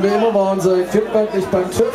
Beim immer waren sie Equipment nicht beim TÜV.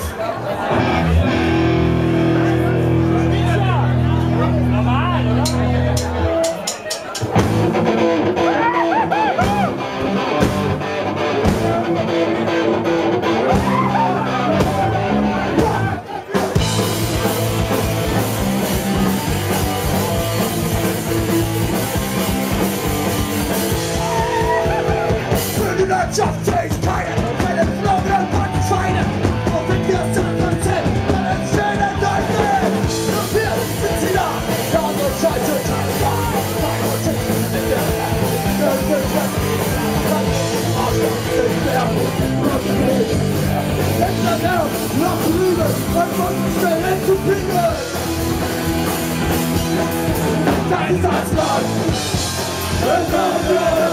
Santa Cruz.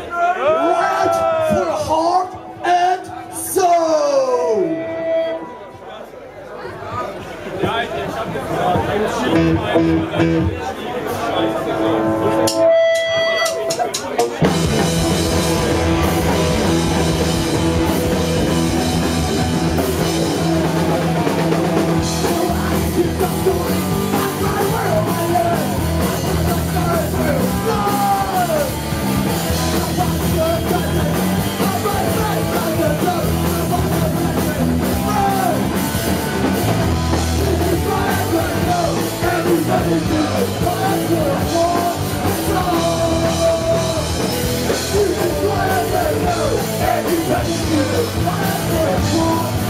you.